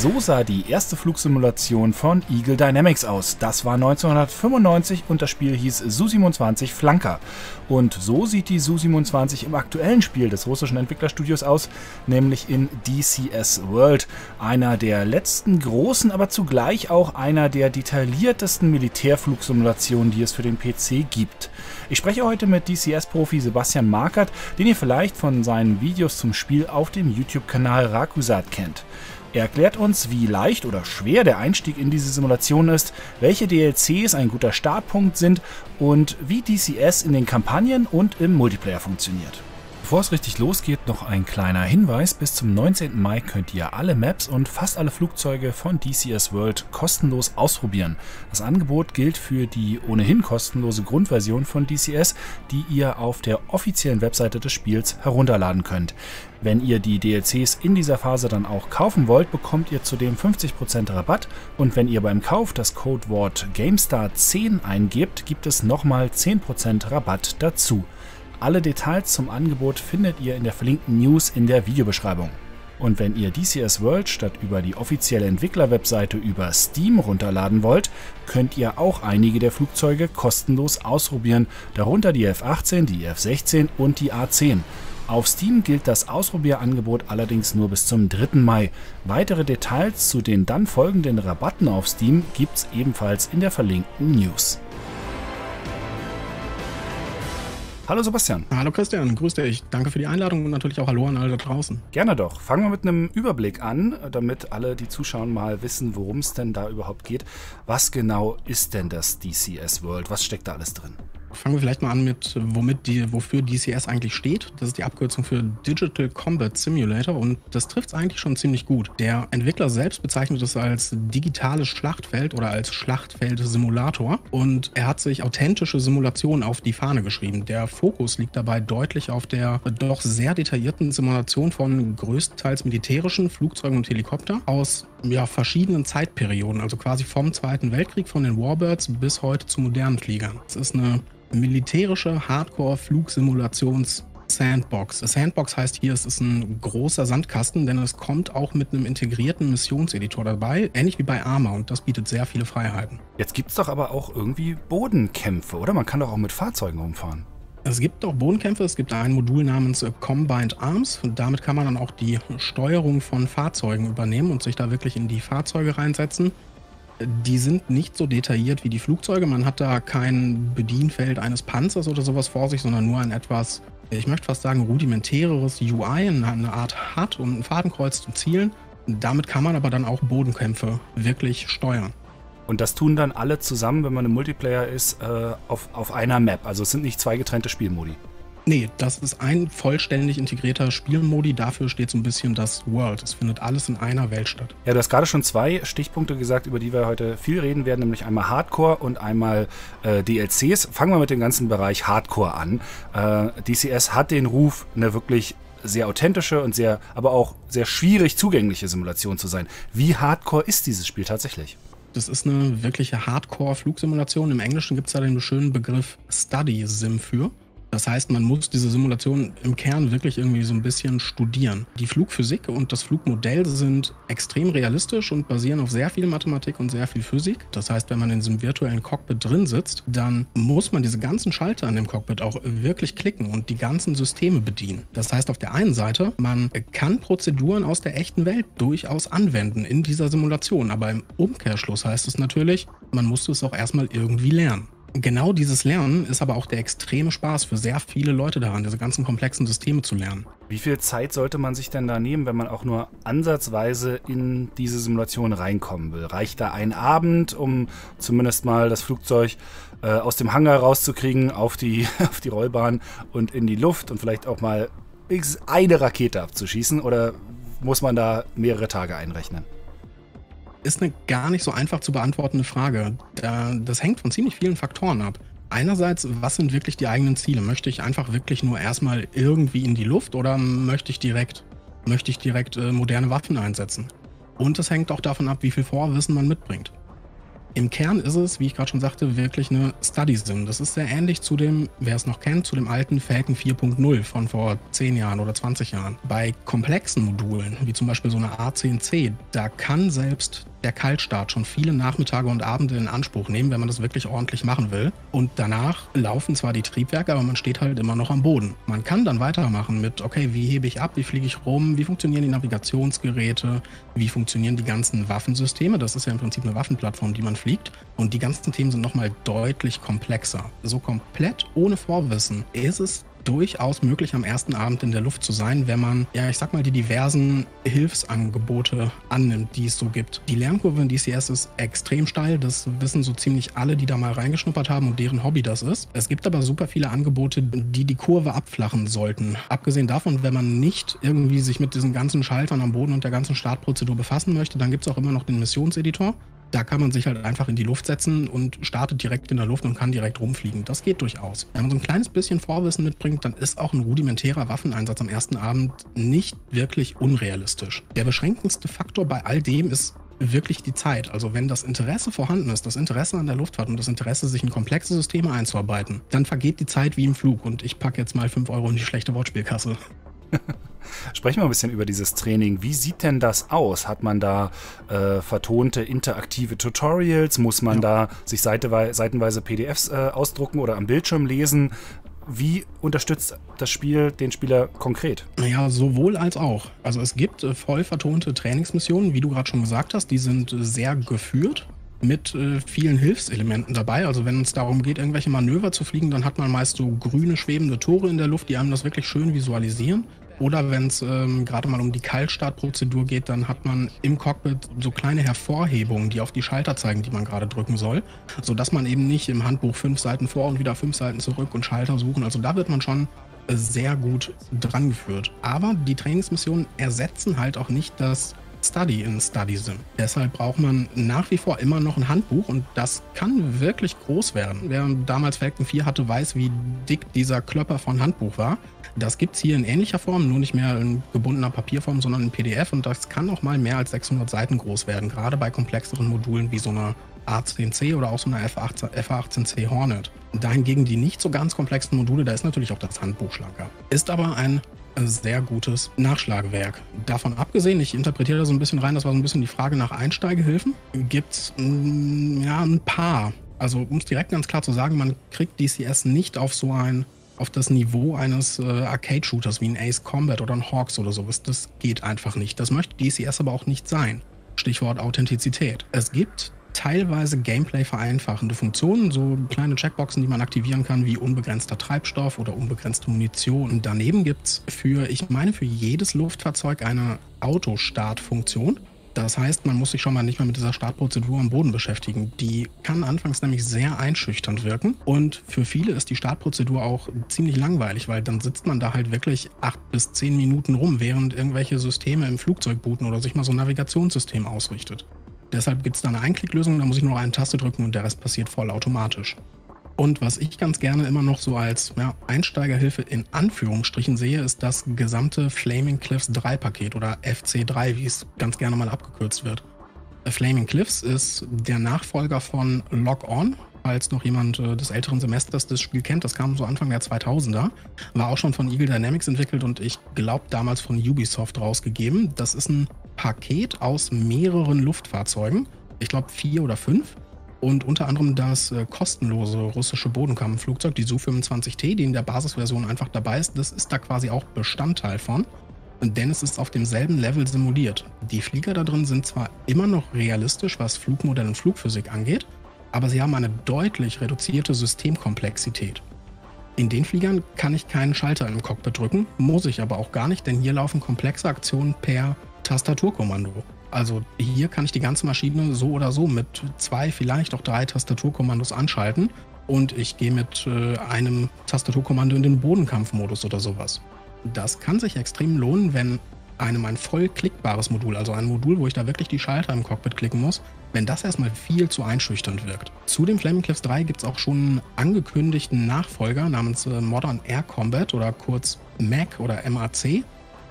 So sah die erste Flugsimulation von Eagle Dynamics aus. Das war 1995 und das Spiel hieß Su-27 Flanker. Und so sieht die Su-27 im aktuellen Spiel des russischen Entwicklerstudios aus, nämlich in DCS World, einer der letzten großen, aber zugleich auch einer der detailliertesten Militärflugsimulationen, die es für den PC gibt. Ich spreche heute mit DCS-Profi Sebastian Markert, den ihr vielleicht von seinen Videos zum Spiel auf dem YouTube-Kanal Rakusat kennt. Er erklärt uns, wie leicht oder schwer der Einstieg in diese Simulation ist, welche DLCs ein guter Startpunkt sind und wie DCS in den Kampagnen und im Multiplayer funktioniert. Bevor es richtig losgeht, noch ein kleiner Hinweis. Bis zum 19. Mai könnt ihr alle Maps und fast alle Flugzeuge von DCS World kostenlos ausprobieren. Das Angebot gilt für die ohnehin kostenlose Grundversion von DCS, die ihr auf der offiziellen Webseite des Spiels herunterladen könnt. Wenn ihr die DLCs in dieser Phase dann auch kaufen wollt, bekommt ihr zudem 50% Rabatt und wenn ihr beim Kauf das Codewort GameStar10 eingebt, gibt es nochmal 10% Rabatt dazu. Alle Details zum Angebot findet ihr in der verlinkten News in der Videobeschreibung. Und wenn ihr DCS World statt über die offizielle Entwicklerwebseite über Steam runterladen wollt, könnt ihr auch einige der Flugzeuge kostenlos ausprobieren, darunter die F-18, die F-16 und die A-10. Auf Steam gilt das Ausprobierangebot allerdings nur bis zum 3. Mai. Weitere Details zu den dann folgenden Rabatten auf Steam gibt's ebenfalls in der verlinkten News. Hallo Sebastian. Hallo Christian, grüß dich. Danke für die Einladung und natürlich auch Hallo an alle da draußen. Gerne doch. Fangen wir mit einem Überblick an, damit alle, die zuschauen, mal wissen, worum es denn da überhaupt geht. Was genau ist denn das DCS World? Was steckt da alles drin? Fangen wir vielleicht mal an mit, womit die, wofür DCS eigentlich steht. Das ist die Abkürzung für Digital Combat Simulator und das trifft es eigentlich schon ziemlich gut. Der Entwickler selbst bezeichnet es als digitales Schlachtfeld oder als Schlachtfeld-Simulator und er hat sich authentische Simulationen auf die Fahne geschrieben. Der Fokus liegt dabei deutlich auf der doch sehr detaillierten Simulation von größtenteils militärischen Flugzeugen und Helikoptern aus ja, verschiedenen Zeitperioden, also quasi vom Zweiten Weltkrieg, von den Warbirds bis heute zu modernen Fliegern. Es ist eine militärische Hardcore-Flugsimulations- Sandbox. Sandbox heißt hier, es ist ein großer Sandkasten, denn es kommt auch mit einem integrierten Missionseditor dabei, ähnlich wie bei Arma und das bietet sehr viele Freiheiten. Jetzt gibt es doch aber auch irgendwie Bodenkämpfe, oder? Man kann doch auch mit Fahrzeugen rumfahren. Es gibt auch Bodenkämpfe, es gibt ein Modul namens Combined Arms und damit kann man dann auch die Steuerung von Fahrzeugen übernehmen und sich da wirklich in die Fahrzeuge reinsetzen. Die sind nicht so detailliert wie die Flugzeuge. Man hat da kein Bedienfeld eines Panzers oder sowas vor sich, sondern nur ein etwas, ich möchte fast sagen, rudimentäreres UI, eine Art HUD und ein Fadenkreuz zu zielen. Damit kann man aber dann auch Bodenkämpfe wirklich steuern. Und das tun dann alle zusammen, wenn man im Multiplayer ist, äh, auf, auf einer Map. Also es sind nicht zwei getrennte Spielmodi. Nee, das ist ein vollständig integrierter Spielmodi. Dafür steht so ein bisschen das World. Es findet alles in einer Welt statt. Ja, du hast gerade schon zwei Stichpunkte gesagt, über die wir heute viel reden werden, nämlich einmal Hardcore und einmal äh, DLCs. Fangen wir mit dem ganzen Bereich Hardcore an. Äh, DCS hat den Ruf, eine wirklich sehr authentische und sehr, aber auch sehr schwierig zugängliche Simulation zu sein. Wie hardcore ist dieses Spiel tatsächlich? Das ist eine wirkliche Hardcore-Flugsimulation. Im Englischen gibt es da den schönen Begriff Study Sim für. Das heißt, man muss diese Simulation im Kern wirklich irgendwie so ein bisschen studieren. Die Flugphysik und das Flugmodell sind extrem realistisch und basieren auf sehr viel Mathematik und sehr viel Physik. Das heißt, wenn man in diesem virtuellen Cockpit drin sitzt, dann muss man diese ganzen Schalter an dem Cockpit auch wirklich klicken und die ganzen Systeme bedienen. Das heißt, auf der einen Seite, man kann Prozeduren aus der echten Welt durchaus anwenden in dieser Simulation, aber im Umkehrschluss heißt es natürlich, man muss es auch erstmal irgendwie lernen. Genau dieses Lernen ist aber auch der extreme Spaß für sehr viele Leute daran, diese ganzen komplexen Systeme zu lernen. Wie viel Zeit sollte man sich denn da nehmen, wenn man auch nur ansatzweise in diese Simulation reinkommen will? Reicht da ein Abend, um zumindest mal das Flugzeug äh, aus dem Hangar rauszukriegen, auf die, auf die Rollbahn und in die Luft und vielleicht auch mal eine Rakete abzuschießen? Oder muss man da mehrere Tage einrechnen? Ist eine gar nicht so einfach zu beantwortende Frage. Das hängt von ziemlich vielen Faktoren ab. Einerseits, was sind wirklich die eigenen Ziele? Möchte ich einfach wirklich nur erstmal irgendwie in die Luft oder möchte ich direkt, möchte ich direkt äh, moderne Waffen einsetzen? Und es hängt auch davon ab, wie viel Vorwissen man mitbringt. Im Kern ist es, wie ich gerade schon sagte, wirklich eine Study Sim. Das ist sehr ähnlich zu dem, wer es noch kennt, zu dem alten Falcon 4.0 von vor 10 Jahren oder 20 Jahren. Bei komplexen Modulen, wie zum Beispiel so eine A10C, da kann selbst der Kaltstart schon viele Nachmittage und Abende in Anspruch nehmen, wenn man das wirklich ordentlich machen will. Und danach laufen zwar die Triebwerke, aber man steht halt immer noch am Boden. Man kann dann weitermachen mit, okay, wie hebe ich ab, wie fliege ich rum, wie funktionieren die Navigationsgeräte, wie funktionieren die ganzen Waffensysteme. Das ist ja im Prinzip eine Waffenplattform, die man fliegt. Und die ganzen Themen sind nochmal deutlich komplexer. So komplett ohne Vorwissen ist es durchaus möglich, am ersten Abend in der Luft zu sein, wenn man, ja, ich sag mal, die diversen Hilfsangebote annimmt, die es so gibt. Die Lernkurve in DCS ist extrem steil. Das wissen so ziemlich alle, die da mal reingeschnuppert haben und deren Hobby das ist. Es gibt aber super viele Angebote, die die Kurve abflachen sollten. Abgesehen davon, wenn man nicht irgendwie sich mit diesen ganzen Schaltern am Boden und der ganzen Startprozedur befassen möchte, dann gibt es auch immer noch den Missionseditor. Da kann man sich halt einfach in die Luft setzen und startet direkt in der Luft und kann direkt rumfliegen. Das geht durchaus. Wenn man so ein kleines bisschen Vorwissen mitbringt, dann ist auch ein rudimentärer Waffeneinsatz am ersten Abend nicht wirklich unrealistisch. Der beschränkendste Faktor bei all dem ist wirklich die Zeit. Also wenn das Interesse vorhanden ist, das Interesse an der Luftfahrt und das Interesse, sich in komplexe Systeme einzuarbeiten, dann vergeht die Zeit wie im Flug. Und ich packe jetzt mal 5 Euro in die schlechte Wortspielkasse. Sprechen wir ein bisschen über dieses Training. Wie sieht denn das aus? Hat man da äh, vertonte interaktive Tutorials? Muss man ja. da sich seitenweise PDFs äh, ausdrucken oder am Bildschirm lesen? Wie unterstützt das Spiel den Spieler konkret? Naja, sowohl als auch. Also es gibt äh, voll vertonte Trainingsmissionen, wie du gerade schon gesagt hast, die sind äh, sehr geführt mit äh, vielen Hilfselementen dabei. Also wenn es darum geht, irgendwelche Manöver zu fliegen, dann hat man meist so grüne schwebende Tore in der Luft, die einem das wirklich schön visualisieren. Oder wenn es ähm, gerade mal um die Kaltstartprozedur geht, dann hat man im Cockpit so kleine Hervorhebungen, die auf die Schalter zeigen, die man gerade drücken soll, sodass man eben nicht im Handbuch fünf Seiten vor und wieder fünf Seiten zurück und Schalter suchen. Also da wird man schon äh, sehr gut dran geführt. Aber die Trainingsmissionen ersetzen halt auch nicht das Study in StudySim. Deshalb braucht man nach wie vor immer noch ein Handbuch und das kann wirklich groß werden. Wer damals Falcon 4 hatte, weiß, wie dick dieser Klöpper von Handbuch war. Das gibt es hier in ähnlicher Form, nur nicht mehr in gebundener Papierform, sondern in PDF und das kann auch mal mehr als 600 Seiten groß werden, gerade bei komplexeren Modulen wie so einer A10C oder auch so einer F18C Hornet. Dahingegen die nicht so ganz komplexen Module, da ist natürlich auch das Handbuch schlanker. Ist aber ein sehr gutes Nachschlagewerk. Davon abgesehen, ich interpretiere da so ein bisschen rein, das war so ein bisschen die Frage nach Einsteigehilfen, gibt es mm, ja ein paar. Also um es direkt ganz klar zu sagen, man kriegt DCS nicht auf so ein auf das Niveau eines äh, Arcade-Shooters wie ein Ace Combat oder ein Hawks oder sowas. Das geht einfach nicht. Das möchte DCS aber auch nicht sein. Stichwort Authentizität. Es gibt teilweise Gameplay vereinfachende Funktionen, so kleine Checkboxen, die man aktivieren kann, wie unbegrenzter Treibstoff oder unbegrenzte Munition. Daneben gibt es für, ich meine, für jedes Luftfahrzeug eine Autostartfunktion. Das heißt, man muss sich schon mal nicht mehr mit dieser Startprozedur am Boden beschäftigen. Die kann anfangs nämlich sehr einschüchternd wirken und für viele ist die Startprozedur auch ziemlich langweilig, weil dann sitzt man da halt wirklich acht bis zehn Minuten rum, während irgendwelche Systeme im Flugzeug booten oder sich mal so ein Navigationssystem ausrichtet. Deshalb gibt es da eine Einklicklösung, da muss ich nur eine Taste drücken und der Rest passiert vollautomatisch. Und was ich ganz gerne immer noch so als ja, Einsteigerhilfe in Anführungsstrichen sehe, ist das gesamte Flaming Cliffs 3 Paket oder FC3, wie es ganz gerne mal abgekürzt wird. Flaming Cliffs ist der Nachfolger von Log On, falls noch jemand äh, des älteren Semesters das Spiel kennt. Das kam so Anfang der 2000er, war auch schon von Eagle Dynamics entwickelt und ich glaube damals von Ubisoft rausgegeben. Das ist ein Paket aus mehreren Luftfahrzeugen, ich glaube vier oder fünf. Und unter anderem das äh, kostenlose russische Bodenkampfflugzeug, die Su-25T, die in der Basisversion einfach dabei ist, das ist da quasi auch Bestandteil von. Denn es ist auf demselben Level simuliert. Die Flieger da drin sind zwar immer noch realistisch, was Flugmodell und Flugphysik angeht, aber sie haben eine deutlich reduzierte Systemkomplexität. In den Fliegern kann ich keinen Schalter im Cockpit drücken, muss ich aber auch gar nicht, denn hier laufen komplexe Aktionen per Tastaturkommando. Also hier kann ich die ganze Maschine so oder so mit zwei, vielleicht auch drei Tastaturkommandos anschalten und ich gehe mit äh, einem Tastaturkommando in den Bodenkampfmodus oder sowas. Das kann sich extrem lohnen, wenn einem ein voll klickbares Modul, also ein Modul, wo ich da wirklich die Schalter im Cockpit klicken muss, wenn das erstmal viel zu einschüchternd wirkt. Zu dem Flaming Cliffs 3 gibt es auch schon einen angekündigten Nachfolger namens äh, Modern Air Combat oder kurz MAC oder MAC.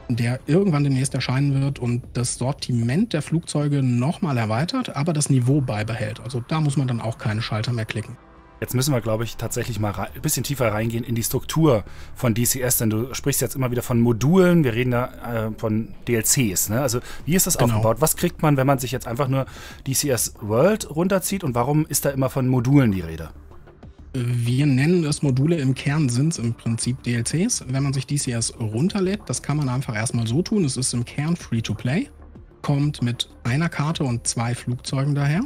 Der irgendwann demnächst erscheinen wird und das Sortiment der Flugzeuge nochmal erweitert, aber das Niveau beibehält. Also da muss man dann auch keine Schalter mehr klicken. Jetzt müssen wir, glaube ich, tatsächlich mal ein bisschen tiefer reingehen in die Struktur von DCS, denn du sprichst jetzt immer wieder von Modulen, wir reden da äh, von DLCs. Ne? Also wie ist das genau. aufgebaut? Was kriegt man, wenn man sich jetzt einfach nur DCS World runterzieht und warum ist da immer von Modulen die Rede? Wir nennen es Module, im Kern sind es im Prinzip DLCs. Wenn man sich DCS runterlädt, das kann man einfach erstmal so tun. Es ist im Kern Free-to-Play, kommt mit einer Karte und zwei Flugzeugen daher.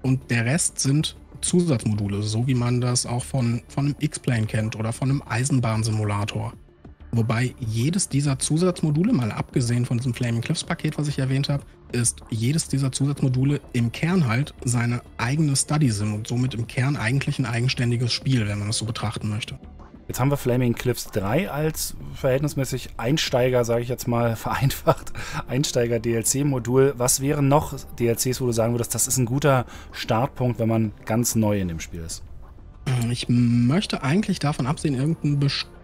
Und der Rest sind Zusatzmodule, so wie man das auch von, von einem X-Plane kennt oder von einem Eisenbahnsimulator. Wobei jedes dieser Zusatzmodule, mal abgesehen von diesem Flaming Cliffs Paket, was ich erwähnt habe, ist jedes dieser Zusatzmodule im Kern halt seine eigene Study Sim und somit im Kern eigentlich ein eigenständiges Spiel, wenn man es so betrachten möchte. Jetzt haben wir Flaming Cliffs 3 als verhältnismäßig Einsteiger, sage ich jetzt mal vereinfacht, Einsteiger-DLC-Modul. Was wären noch DLCs, wo du sagen würdest, das ist ein guter Startpunkt, wenn man ganz neu in dem Spiel ist? Ich möchte eigentlich davon absehen, irgendein bestimmtes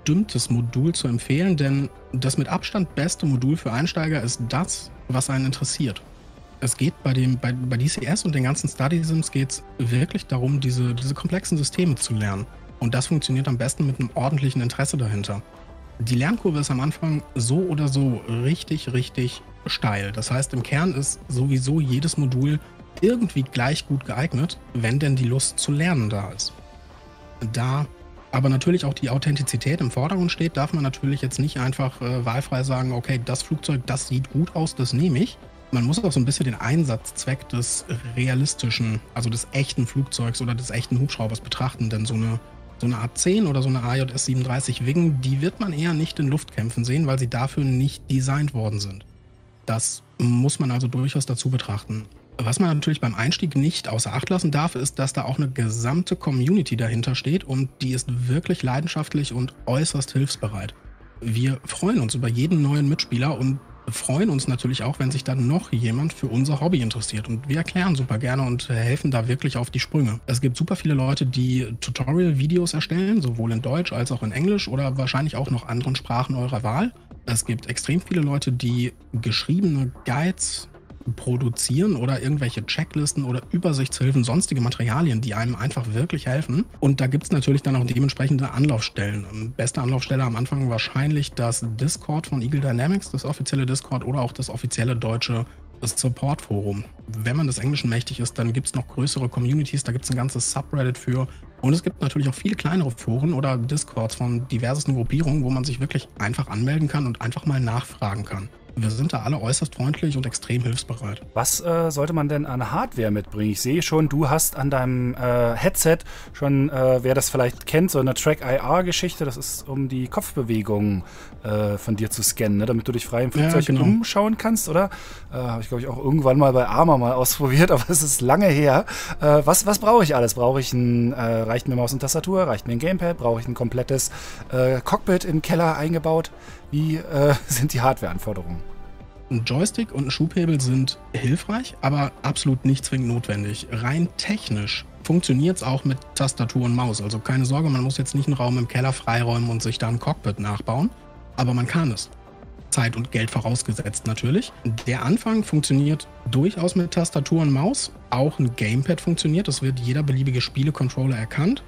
Modul zu empfehlen, denn das mit Abstand beste Modul für Einsteiger ist das, was einen interessiert. Es geht bei, dem, bei, bei DCS und den ganzen Study Sims geht wirklich darum, diese, diese komplexen Systeme zu lernen. Und das funktioniert am besten mit einem ordentlichen Interesse dahinter. Die Lernkurve ist am Anfang so oder so richtig, richtig steil. Das heißt, im Kern ist sowieso jedes Modul irgendwie gleich gut geeignet, wenn denn die Lust zu lernen da ist. Da aber natürlich auch die Authentizität im Vordergrund steht, darf man natürlich jetzt nicht einfach äh, wahlfrei sagen, okay, das Flugzeug, das sieht gut aus, das nehme ich. Man muss auch so ein bisschen den Einsatzzweck des realistischen, also des echten Flugzeugs oder des echten Hubschraubers betrachten, denn so eine so eine A10 oder so eine AJS 37 Wing, die wird man eher nicht in Luftkämpfen sehen, weil sie dafür nicht designt worden sind. Das muss man also durchaus dazu betrachten. Was man natürlich beim Einstieg nicht außer Acht lassen darf, ist, dass da auch eine gesamte Community dahinter steht und die ist wirklich leidenschaftlich und äußerst hilfsbereit. Wir freuen uns über jeden neuen Mitspieler und freuen uns natürlich auch, wenn sich dann noch jemand für unser Hobby interessiert. Und wir erklären super gerne und helfen da wirklich auf die Sprünge. Es gibt super viele Leute, die Tutorial-Videos erstellen, sowohl in Deutsch als auch in Englisch oder wahrscheinlich auch noch anderen Sprachen eurer Wahl. Es gibt extrem viele Leute, die geschriebene Guides produzieren oder irgendwelche Checklisten oder Übersichtshilfen, sonstige Materialien, die einem einfach wirklich helfen. Und da gibt es natürlich dann auch dementsprechende Anlaufstellen. Beste Anlaufstelle am Anfang wahrscheinlich das Discord von Eagle Dynamics, das offizielle Discord oder auch das offizielle deutsche Support Forum. Wenn man des Englischen mächtig ist, dann gibt es noch größere Communities, da gibt es ein ganzes Subreddit für. Und es gibt natürlich auch viele kleinere Foren oder Discords von diversesten Gruppierungen, wo man sich wirklich einfach anmelden kann und einfach mal nachfragen kann. Wir sind da alle äußerst freundlich und extrem hilfsbereit. Was äh, sollte man denn an Hardware mitbringen? Ich sehe schon, du hast an deinem äh, Headset schon, äh, wer das vielleicht kennt, so eine Track-IR-Geschichte. Das ist, um die Kopfbewegungen äh, von dir zu scannen, ne? damit du dich frei im Flugzeug ja, genau. umschauen kannst, oder? Äh, Habe ich, glaube ich, auch irgendwann mal bei Arma mal ausprobiert, aber es ist lange her. Äh, was was brauche ich alles? Brauche ich ein, reicht mir Maus und Tastatur? Reicht mir ein Gamepad? Brauche ich ein komplettes Cockpit im Keller eingebaut? Wie sind die Hardware-Anforderungen? Ein Joystick und ein Schubhebel sind hilfreich, aber absolut nicht zwingend notwendig. Rein technisch funktioniert es auch mit Tastatur und Maus. Also keine Sorge, man muss jetzt nicht einen Raum im Keller freiräumen und sich da ein Cockpit nachbauen, aber man kann es. Zeit und Geld vorausgesetzt natürlich. Der Anfang funktioniert durchaus mit Tastatur und Maus. Auch ein Gamepad funktioniert. Das wird jeder beliebige Spielecontroller erkannt.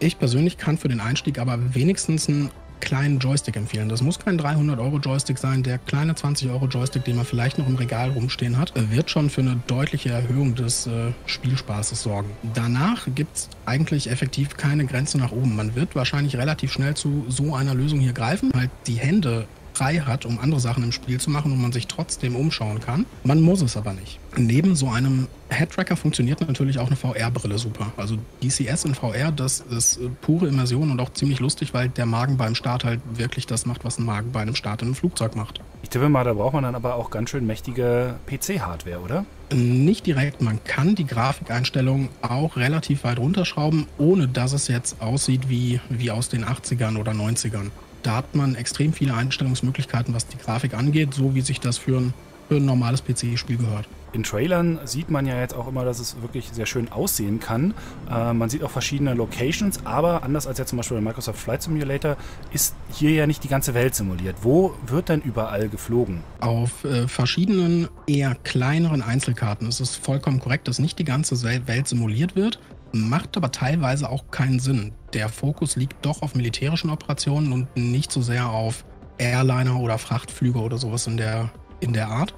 Ich persönlich kann für den Einstieg aber wenigstens ein kleinen Joystick empfehlen. Das muss kein 300-Euro-Joystick sein. Der kleine 20-Euro-Joystick, den man vielleicht noch im Regal rumstehen hat, wird schon für eine deutliche Erhöhung des äh, Spielspaßes sorgen. Danach gibt es eigentlich effektiv keine Grenze nach oben. Man wird wahrscheinlich relativ schnell zu so einer Lösung hier greifen. Halt die Hände frei hat, um andere Sachen im Spiel zu machen und man sich trotzdem umschauen kann. Man muss es aber nicht. Neben so einem Headtracker funktioniert natürlich auch eine VR-Brille super. Also DCS in VR, das ist äh, pure Immersion und auch ziemlich lustig, weil der Magen beim Start halt wirklich das macht, was ein Magen bei einem Start in einem Flugzeug macht. Ich tippe mal, da braucht man dann aber auch ganz schön mächtige PC-Hardware, oder? Nicht direkt. Man kann die Grafikeinstellungen auch relativ weit runterschrauben, ohne dass es jetzt aussieht wie, wie aus den 80ern oder 90ern. Da hat man extrem viele Einstellungsmöglichkeiten, was die Grafik angeht, so wie sich das für ein, für ein normales PC-Spiel gehört. In Trailern sieht man ja jetzt auch immer, dass es wirklich sehr schön aussehen kann. Äh, man sieht auch verschiedene Locations, aber anders als ja zum Beispiel der Microsoft Flight Simulator ist hier ja nicht die ganze Welt simuliert. Wo wird denn überall geflogen? Auf äh, verschiedenen eher kleineren Einzelkarten ist es vollkommen korrekt, dass nicht die ganze Welt simuliert wird, macht aber teilweise auch keinen Sinn. Der Fokus liegt doch auf militärischen Operationen und nicht so sehr auf Airliner oder Frachtflüge oder sowas in der, in der Art.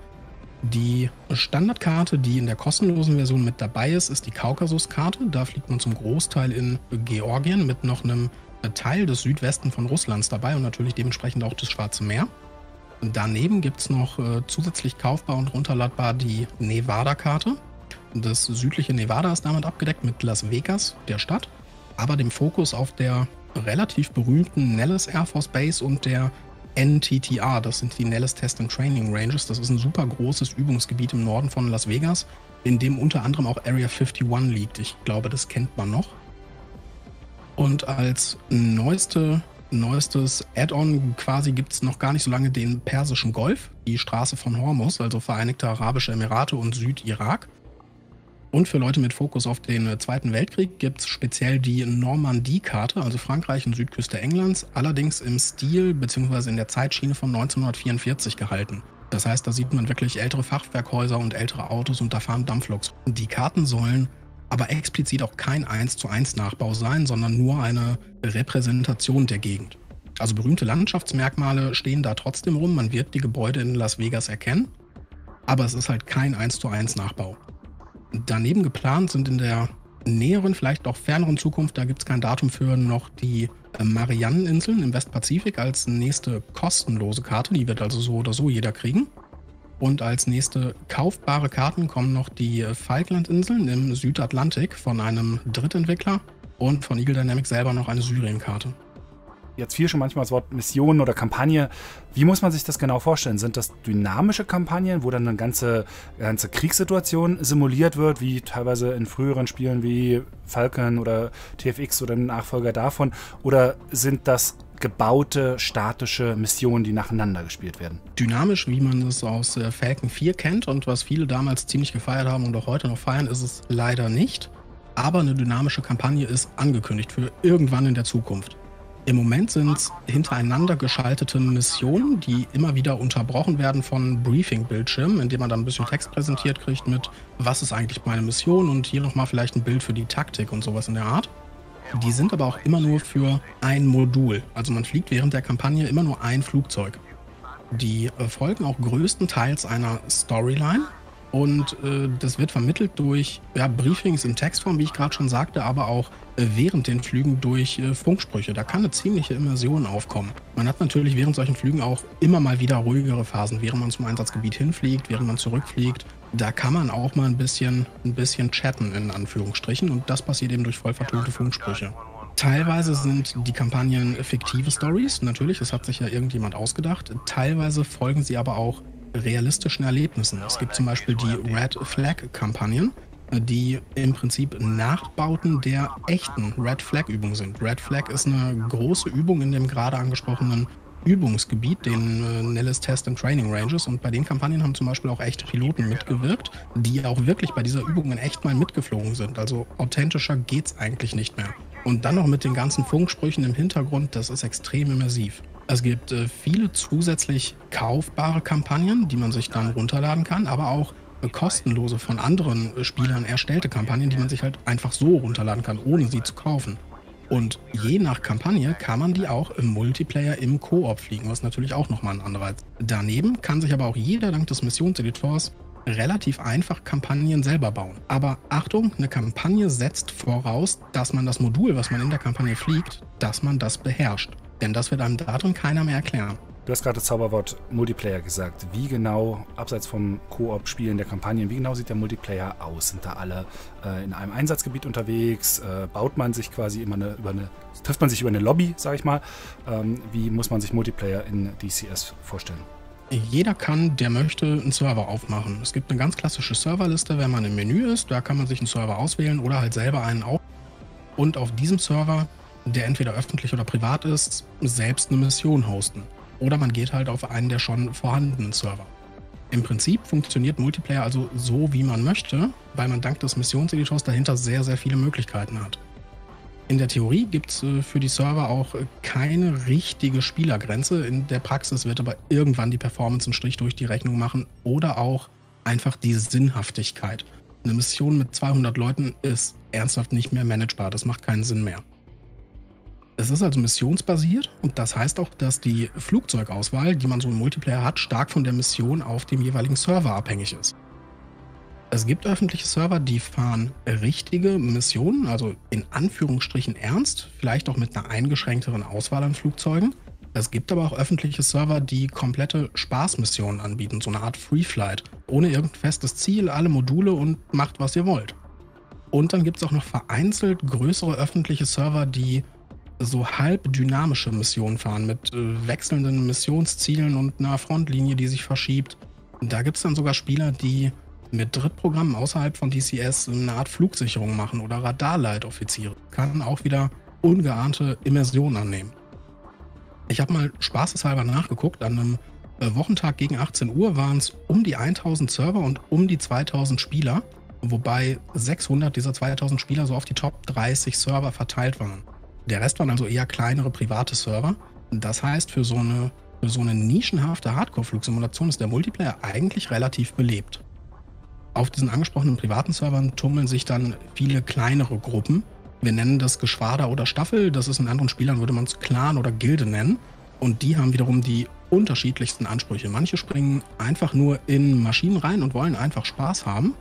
Die Standardkarte, die in der kostenlosen Version mit dabei ist, ist die Kaukasus-Karte. Da fliegt man zum Großteil in Georgien mit noch einem Teil des Südwesten von Russlands dabei und natürlich dementsprechend auch das Schwarze Meer. Daneben gibt es noch äh, zusätzlich kaufbar und runterladbar die Nevada-Karte. Das südliche Nevada ist damit abgedeckt mit Las Vegas, der Stadt, aber dem Fokus auf der relativ berühmten Nellis Air Force Base und der NTTR, das sind die Nellis Test and Training Ranges. Das ist ein super großes Übungsgebiet im Norden von Las Vegas, in dem unter anderem auch Area 51 liegt. Ich glaube, das kennt man noch. Und als neueste, neuestes Add-on quasi gibt es noch gar nicht so lange den Persischen Golf, die Straße von Hormuz, also Vereinigte Arabische Emirate und Südirak. Und für Leute mit Fokus auf den äh, Zweiten Weltkrieg gibt es speziell die Normandie-Karte, also Frankreich und Südküste Englands, allerdings im Stil bzw. in der Zeitschiene von 1944 gehalten. Das heißt, da sieht man wirklich ältere Fachwerkhäuser und ältere Autos und da fahren Dampfloks. Die Karten sollen aber explizit auch kein 1 zu 1 Nachbau sein, sondern nur eine Repräsentation der Gegend. Also berühmte Landschaftsmerkmale stehen da trotzdem rum, man wird die Gebäude in Las Vegas erkennen, aber es ist halt kein 1 zu 1 Nachbau. Daneben geplant sind in der näheren, vielleicht auch ferneren Zukunft, da gibt es kein Datum für, noch die äh, Marianneninseln im Westpazifik als nächste kostenlose Karte. Die wird also so oder so jeder kriegen. Und als nächste kaufbare Karten kommen noch die äh, Falklandinseln im Südatlantik von einem Drittentwickler und von Eagle Dynamics selber noch eine Syrien-Karte jetzt fiel schon manchmal das Wort Mission oder Kampagne. Wie muss man sich das genau vorstellen? Sind das dynamische Kampagnen, wo dann eine ganze, ganze Kriegssituation simuliert wird, wie teilweise in früheren Spielen wie Falcon oder TFX oder ein Nachfolger davon? Oder sind das gebaute, statische Missionen, die nacheinander gespielt werden. Dynamisch, wie man es aus äh, Falcon 4 kennt und was viele damals ziemlich gefeiert haben und auch heute noch feiern, ist es leider nicht. Aber eine dynamische Kampagne ist angekündigt für irgendwann in der Zukunft. Im Moment sind es hintereinander geschaltete Missionen, die immer wieder unterbrochen werden von Briefing-Bildschirmen, indem man dann ein bisschen Text präsentiert kriegt mit, was ist eigentlich meine Mission und hier nochmal vielleicht ein Bild für die Taktik und sowas in der Art. Die sind aber auch immer nur für ein Modul. Also man fliegt während der Kampagne immer nur ein Flugzeug. Die folgen auch größtenteils einer Storyline, und äh, das wird vermittelt durch ja, Briefings in Textform, wie ich gerade schon sagte, aber auch äh, während den Flügen durch äh, Funksprüche. Da kann eine ziemliche Immersion aufkommen. Man hat natürlich während solchen Flügen auch immer mal wieder ruhigere Phasen, während man zum Einsatzgebiet hinfliegt, während man zurückfliegt. Da kann man auch mal ein bisschen, ein bisschen chatten, in Anführungsstrichen. Und das passiert eben durch voll vertonte Funksprüche. Teilweise sind die Kampagnen fiktive Stories, natürlich, das hat sich ja irgendjemand ausgedacht. Teilweise folgen sie aber auch realistischen Erlebnissen. Es gibt zum Beispiel die Red Flag-Kampagnen, die im Prinzip Nachbauten der echten Red Flag-Übungen sind. Red Flag ist eine große Übung in dem gerade angesprochenen Übungsgebiet, den äh, Nellis Test and Training Ranges. Und bei den Kampagnen haben zum Beispiel auch echte Piloten mitgewirkt, die auch wirklich bei dieser Übung in echt mal mitgeflogen sind. Also authentischer geht's eigentlich nicht mehr. Und dann noch mit den ganzen Funksprüchen im Hintergrund, das ist extrem immersiv. Es gibt äh, viele zusätzlich kaufbare Kampagnen, die man sich dann runterladen kann, aber auch äh, kostenlose von anderen äh, Spielern erstellte Kampagnen, die man sich halt einfach so runterladen kann, ohne sie zu kaufen. Und je nach Kampagne kann man die auch im Multiplayer im Koop fliegen, was natürlich auch nochmal ein Anreiz. Daneben kann sich aber auch jeder dank des Missionseditors relativ einfach Kampagnen selber bauen. Aber Achtung, eine Kampagne setzt voraus, dass man das Modul, was man in der Kampagne fliegt, dass man das beherrscht. Denn das wird einem darin keiner mehr erklären. Du hast gerade das Zauberwort Multiplayer gesagt. Wie genau, abseits vom Koop-Spielen der Kampagnen, wie genau sieht der Multiplayer aus? Sind da alle äh, in einem Einsatzgebiet unterwegs? Äh, baut man sich quasi immer eine, über eine, trifft man sich über eine Lobby, sag ich mal? Ähm, wie muss man sich Multiplayer in DCS vorstellen? Jeder kann, der möchte, einen Server aufmachen. Es gibt eine ganz klassische Serverliste, wenn man im Menü ist. Da kann man sich einen Server auswählen oder halt selber einen auf. Und auf diesem Server der entweder öffentlich oder privat ist, selbst eine Mission hosten. Oder man geht halt auf einen der schon vorhandenen Server. Im Prinzip funktioniert Multiplayer also so, wie man möchte, weil man dank des Missionseditors dahinter sehr, sehr viele Möglichkeiten hat. In der Theorie gibt es äh, für die Server auch keine richtige Spielergrenze. In der Praxis wird aber irgendwann die Performance einen Strich durch die Rechnung machen oder auch einfach die Sinnhaftigkeit. Eine Mission mit 200 Leuten ist ernsthaft nicht mehr managebar. Das macht keinen Sinn mehr. Es ist also missionsbasiert und das heißt auch, dass die Flugzeugauswahl, die man so im Multiplayer hat, stark von der Mission auf dem jeweiligen Server abhängig ist. Es gibt öffentliche Server, die fahren richtige Missionen, also in Anführungsstrichen ernst, vielleicht auch mit einer eingeschränkteren Auswahl an Flugzeugen. Es gibt aber auch öffentliche Server, die komplette Spaßmissionen anbieten, so eine Art Free Flight, ohne irgendein festes Ziel, alle Module und macht, was ihr wollt. Und dann gibt es auch noch vereinzelt größere öffentliche Server, die so halb dynamische Missionen fahren mit äh, wechselnden Missionszielen und einer Frontlinie, die sich verschiebt. Da gibt es dann sogar Spieler, die mit Drittprogrammen außerhalb von DCS eine Art Flugsicherung machen oder Radarleitoffiziere. Kann auch wieder ungeahnte Immersion annehmen. Ich habe mal spaßeshalber nachgeguckt, an einem äh, Wochentag gegen 18 Uhr waren es um die 1000 Server und um die 2000 Spieler, wobei 600 dieser 2000 Spieler so auf die Top 30 Server verteilt waren. Der Rest waren also eher kleinere private Server. Das heißt, für so eine, für so eine nischenhafte Hardcore-Flugsimulation ist der Multiplayer eigentlich relativ belebt. Auf diesen angesprochenen privaten Servern tummeln sich dann viele kleinere Gruppen. Wir nennen das Geschwader oder Staffel. Das ist in anderen Spielern, würde man es Clan oder Gilde nennen. Und die haben wiederum die unterschiedlichsten Ansprüche. Manche springen einfach nur in Maschinen rein und wollen einfach Spaß haben.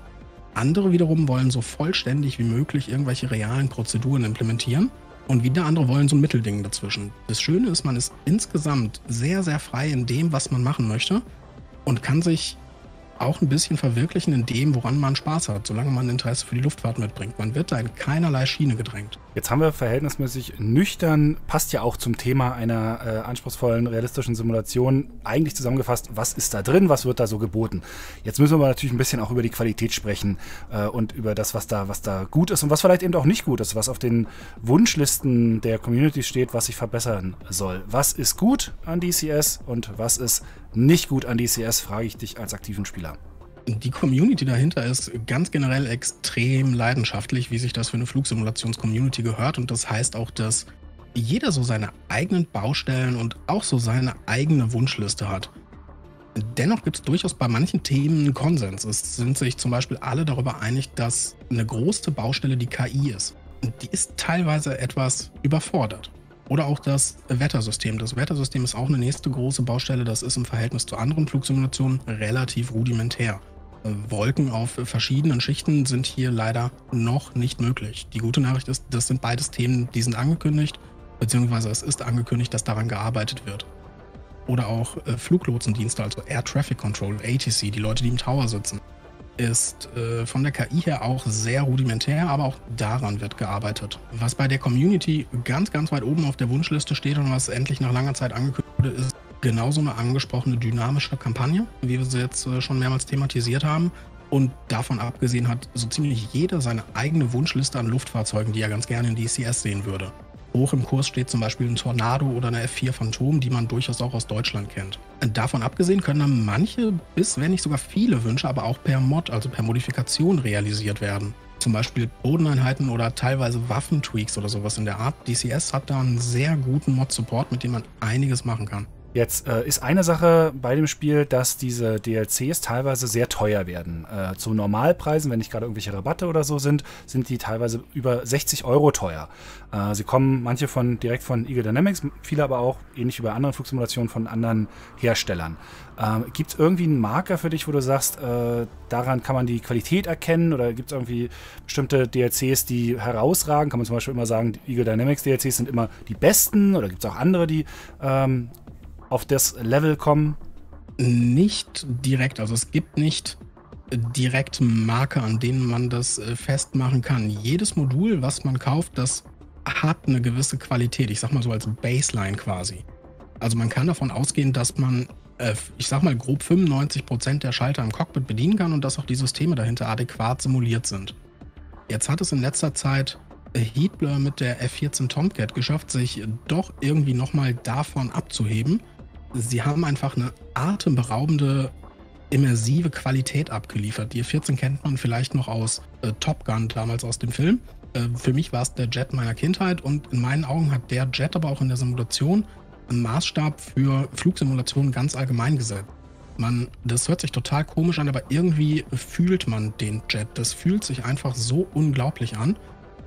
Andere wiederum wollen so vollständig wie möglich irgendwelche realen Prozeduren implementieren. Und wieder andere wollen so ein Mittelding dazwischen. Das Schöne ist, man ist insgesamt sehr, sehr frei in dem, was man machen möchte und kann sich auch ein bisschen verwirklichen in dem, woran man Spaß hat, solange man Interesse für die Luftfahrt mitbringt. Man wird da in keinerlei Schiene gedrängt. Jetzt haben wir verhältnismäßig nüchtern, passt ja auch zum Thema einer äh, anspruchsvollen, realistischen Simulation, eigentlich zusammengefasst, was ist da drin, was wird da so geboten. Jetzt müssen wir natürlich ein bisschen auch über die Qualität sprechen äh, und über das, was da, was da gut ist und was vielleicht eben auch nicht gut ist, was auf den Wunschlisten der Community steht, was sich verbessern soll. Was ist gut an DCS und was ist nicht gut an DCS, frage ich dich als aktiven Spieler. Die Community dahinter ist ganz generell extrem leidenschaftlich, wie sich das für eine Flugsimulations-Community gehört. Und das heißt auch, dass jeder so seine eigenen Baustellen und auch so seine eigene Wunschliste hat. Dennoch gibt es durchaus bei manchen Themen einen Konsens. Es sind sich zum Beispiel alle darüber einig, dass eine große Baustelle die KI ist. Die ist teilweise etwas überfordert. Oder auch das Wettersystem. Das Wettersystem ist auch eine nächste große Baustelle. Das ist im Verhältnis zu anderen Flugsimulationen relativ rudimentär. Wolken auf verschiedenen Schichten sind hier leider noch nicht möglich. Die gute Nachricht ist, das sind beides Themen, die sind angekündigt, beziehungsweise es ist angekündigt, dass daran gearbeitet wird. Oder auch äh, Fluglotsendienste, also Air Traffic Control, ATC, die Leute, die im Tower sitzen ist äh, von der KI her auch sehr rudimentär, aber auch daran wird gearbeitet. Was bei der Community ganz, ganz weit oben auf der Wunschliste steht und was endlich nach langer Zeit angekündigt wurde, ist genauso eine angesprochene dynamische Kampagne, wie wir sie jetzt äh, schon mehrmals thematisiert haben. Und davon abgesehen hat so ziemlich jeder seine eigene Wunschliste an Luftfahrzeugen, die er ganz gerne in DCS sehen würde. Hoch im Kurs steht zum Beispiel ein Tornado oder eine F4 Phantom, die man durchaus auch aus Deutschland kennt. Davon abgesehen können dann manche, bis wenn nicht sogar viele Wünsche, aber auch per Mod, also per Modifikation realisiert werden. Zum Beispiel Bodeneinheiten oder teilweise Waffentweaks oder sowas in der Art. DCS hat da einen sehr guten Mod-Support, mit dem man einiges machen kann. Jetzt äh, ist eine Sache bei dem Spiel, dass diese DLCs teilweise sehr teuer werden. Äh, zu Normalpreisen, wenn nicht gerade irgendwelche Rabatte oder so sind, sind die teilweise über 60 Euro teuer. Äh, sie kommen manche von direkt von Eagle Dynamics, viele aber auch, ähnlich wie bei anderen Flugsimulationen, von anderen Herstellern. Ähm, gibt es irgendwie einen Marker für dich, wo du sagst, äh, daran kann man die Qualität erkennen oder gibt es irgendwie bestimmte DLCs, die herausragen? Kann man zum Beispiel immer sagen, die Eagle Dynamics DLCs sind immer die besten oder gibt es auch andere, die ähm, auf das Level kommen? Nicht direkt. Also es gibt nicht direkt Marker, an denen man das äh, festmachen kann. Jedes Modul, was man kauft, das hat eine gewisse Qualität. Ich sag mal so als Baseline quasi. Also man kann davon ausgehen, dass man, äh, ich sag mal grob 95% der Schalter im Cockpit bedienen kann und dass auch die Systeme dahinter adäquat simuliert sind. Jetzt hat es in letzter Zeit Heatblur mit der F14 Tomcat geschafft, sich doch irgendwie nochmal davon abzuheben sie haben einfach eine atemberaubende immersive Qualität abgeliefert. Die 14 kennt man vielleicht noch aus äh, Top Gun, damals aus dem Film. Äh, für mich war es der Jet meiner Kindheit und in meinen Augen hat der Jet aber auch in der Simulation einen Maßstab für Flugsimulationen ganz allgemein gesetzt. Man, das hört sich total komisch an, aber irgendwie fühlt man den Jet. Das fühlt sich einfach so unglaublich an.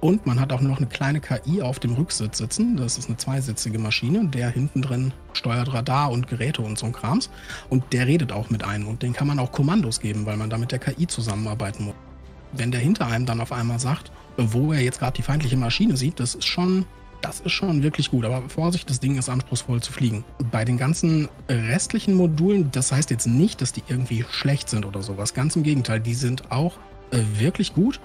Und man hat auch noch eine kleine KI auf dem Rücksitz sitzen. Das ist eine zweisitzige Maschine. Der hinten drin steuert Radar und Geräte und so ein Krams. Und der redet auch mit einem. Und den kann man auch Kommandos geben, weil man da mit der KI zusammenarbeiten muss. Wenn der hinter einem dann auf einmal sagt, wo er jetzt gerade die feindliche Maschine sieht, das ist schon, das ist schon wirklich gut. Aber Vorsicht, das Ding ist anspruchsvoll zu fliegen. Bei den ganzen restlichen Modulen, das heißt jetzt nicht, dass die irgendwie schlecht sind oder sowas. Ganz im Gegenteil, die sind auch äh, wirklich gut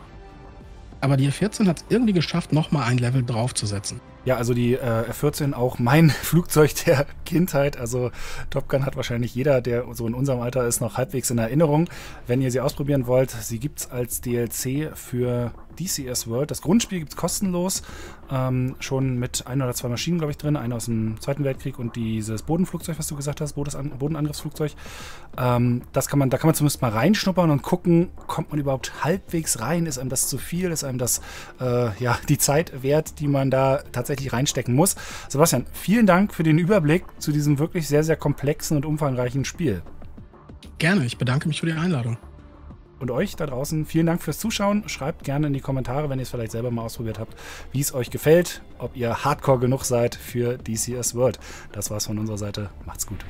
aber die F-14 hat es irgendwie geschafft, nochmal ein Level draufzusetzen. Ja, also die äh, F-14 auch mein Flugzeug der Kindheit. Also Top Gun hat wahrscheinlich jeder, der so in unserem Alter ist, noch halbwegs in Erinnerung. Wenn ihr sie ausprobieren wollt, sie gibt es als DLC für DCS World. Das Grundspiel gibt es kostenlos. Ähm, schon mit ein oder zwei Maschinen, glaube ich, drin. Eine aus dem Zweiten Weltkrieg und dieses Bodenflugzeug, was du gesagt hast, Bodenangriffsflugzeug. Ähm, das kann man, da kann man zumindest mal reinschnuppern und gucken, kommt man überhaupt halbwegs rein? Ist einem das zu viel? Ist einem das äh, ja, die Zeit wert, die man da tatsächlich reinstecken muss? Sebastian, vielen Dank für den Überblick zu diesem wirklich sehr, sehr komplexen und umfangreichen Spiel. Gerne, ich bedanke mich für die Einladung. Und euch da draußen, vielen Dank fürs Zuschauen. Schreibt gerne in die Kommentare, wenn ihr es vielleicht selber mal ausprobiert habt, wie es euch gefällt, ob ihr hardcore genug seid für DCS World. Das war's von unserer Seite. Macht's gut.